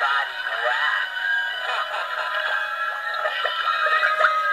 body all.